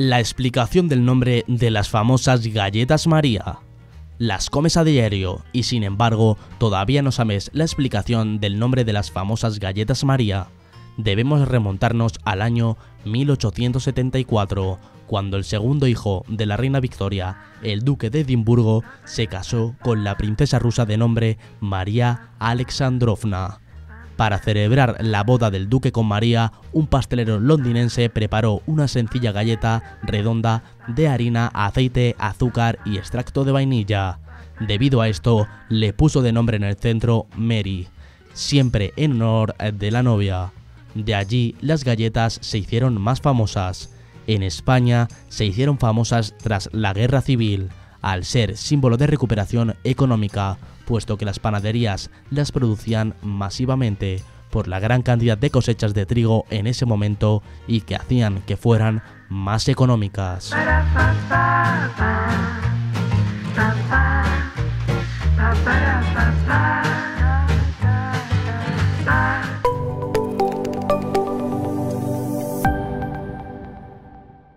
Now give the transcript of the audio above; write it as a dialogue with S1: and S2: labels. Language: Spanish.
S1: La explicación del nombre de las famosas galletas María. Las comes a diario y sin embargo todavía no sabes la explicación del nombre de las famosas galletas María. Debemos remontarnos al año 1874, cuando el segundo hijo de la reina Victoria, el duque de Edimburgo, se casó con la princesa rusa de nombre María Alexandrovna. Para celebrar la boda del duque con María, un pastelero londinense preparó una sencilla galleta redonda de harina, aceite, azúcar y extracto de vainilla. Debido a esto, le puso de nombre en el centro Mary, siempre en honor de la novia. De allí las galletas se hicieron más famosas. En España se hicieron famosas tras la guerra civil, al ser símbolo de recuperación económica, puesto que las panaderías las producían masivamente por la gran cantidad de cosechas de trigo en ese momento y que hacían que fueran más económicas.